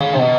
Oh.